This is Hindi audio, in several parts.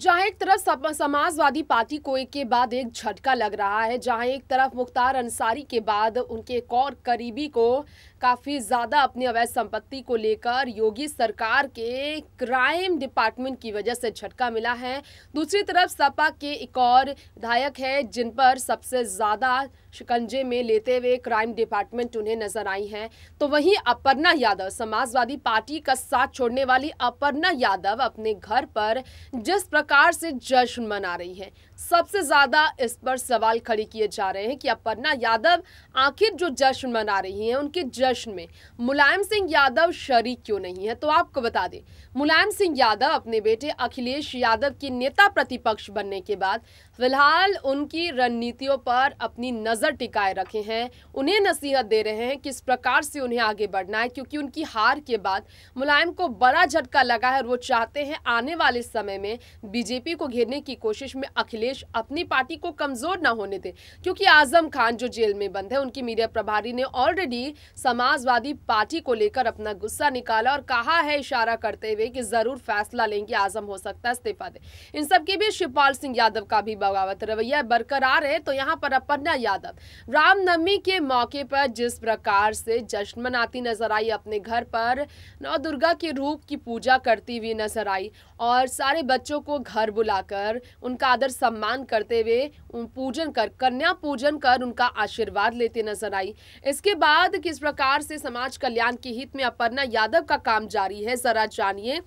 समाजवादी पार्टी को एक के बाद एक झटका लग रहा है, जहाँ एक तरफ़ मुख्तार अंसारी के बाद उनके एक और करीबी को काफ़ी ज़्यादा अपनी अवैध संपत्ति को लेकर योगी सरकार के क्राइम डिपार्टमेंट की वजह से झटका मिला है। दूसरी तरफ़ सपा के एक और विधायक है, जिन पर सबसे ज़्यादा शिकंजे में लेते हुए क्राइम डिपार्टमेंट उन्हें नज़र आई है। तो वहीं अपर्णा यादव, समाजवादी पार्टी का साथ छोड़ने वाली अपर्णा यादव अपने घर पर जिस प्रकार से जश्न मना रही है। सबसे ज़्यादा इस पर सवाल खड़े किए जा रहे हैं कि अपर्णा यादव आखिर जो जश्न मना रही हैं, उनके जश्न में मुलायम सिंह यादव शरीक क्यों नहीं है तो आपको बता दें, मुलायम सिंह यादव अपने बेटे अखिलेश यादव के नेता प्रतिपक्ष बनने के बाद फ़िलहाल उनकी रणनीतियों पर अपनी नज़र टिकाए रखे हैं। उन्हें नसीहत दे रहे हैं किस प्रकार से उन्हें आगे बढ़ना है, क्योंकि उनकी हार के बाद मुलायम को बड़ा झटका लगा है और वो चाहते हैं आने वाले समय में बीजेपी को घेरने की कोशिश में अखिलेश अपनी पार्टी को कमज़ोर ना होने दे। क्योंकि आज़म खान जो जेल में बंद है, उनकी मीडिया प्रभारी ने ऑलरेडी समाजवादी पार्टी को लेकर अपना गुस्सा निकाला और कहा है इशारा करते हुए कि ज़रूर फैसला लेंगे, आज़म हो सकता है इस्तीफा दे। इन सबके बीच शिवपाल सिंह यादव का भी बगावत रवैया बरकरार है तो यहाँ पर अपर्णा यादव। रामनवमी के मौके पर जिस प्रकार से जश्न मनाती नज़र आई अपने घर पर, नौ दुर्गा के रूप की पूजा करती हुई नज़र आई और सारे बच्चों को घर बुलाकर उनका आदर सम्मान करते हुए पूजन कर, कन्या पूजन कर उनका आशीर्वाद लेते नज़र आई। इसके बाद किस प्रकार से समाज कल्याण के हित में अपर्णा यादव का काम जारी है, जरा जानिए।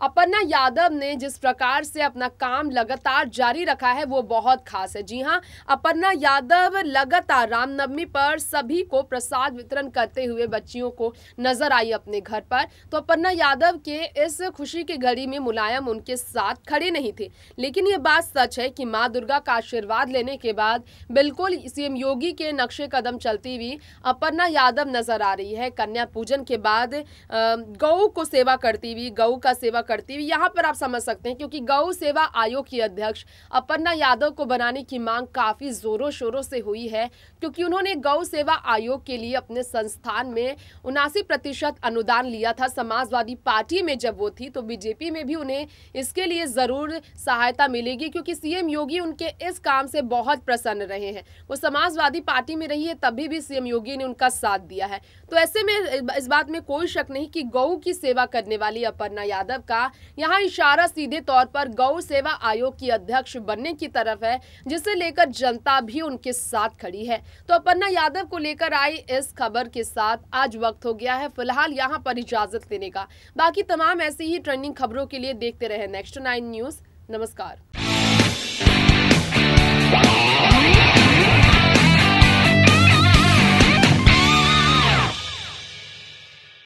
अपर्णा यादव ने जिस प्रकार से अपना काम लगातार जारी रखा है, वो बहुत खास है। जी हाँ अपर्णा यादव लगातार रामनवमी पर सभी को प्रसाद वितरण करते हुए बच्चियों को नज़र आई अपने घर पर। तो अपर्णा यादव के इस खुशी की घड़ी में मुलायम उनके साथ खड़े नहीं थे। लेकिन ये बात सच है कि माँ दुर्गा का आशीर्वाद लेने के बाद बिल्कुल सीएम योगी के नक्शे कदम चलती हुई अपर्णा यादव नज़र आ रही है। कन्या पूजन के बाद गऊ को सेवा करती हुई, गऊ का सेवा करती हुई यहाँ पर आप समझ सकते हैं, क्योंकि गौ सेवा आयोग की अध्यक्ष अपर्णा यादव को बनाने की मांग काफ़ी जोरों शोरों से हुई है, क्योंकि उन्होंने गौ सेवा आयोग के लिए अपने संस्थान में उनासी प्रतिशत अनुदान लिया था। समाजवादी पार्टी में जब वो थी तो बीजेपी में भी उन्हें इसके लिए ज़रूर सहायता मिलेगी, क्योंकि सीएम योगी उनके इस काम से बहुत प्रसन्न रहे हैं। वो समाजवादी पार्टी में रही है, तभी भी सीएम योगी ने उनका साथ दिया है। तो ऐसे में इस बात में कोई शक नहीं कि गौ की सेवा करने वाली अपर्णा यादव का यहाँ इशारा सीधे तौर पर गौ सेवा आयोग की अध्यक्ष बनने की तरफ़ है, जिसे लेकर जनता भी उनके साथ खड़ी है। तो अपर्णा यादव को लेकर आई इस खबर के साथ आज वक्त हो गया है। फ़िलहाल यहाँ पर इजाज़त लेने का। बाकी तमाम ऐसी ही ट्रेंडिंग खबरों के लिए देखते रहे नेक्स्ट नाइन न्यूज़ नमस्कार।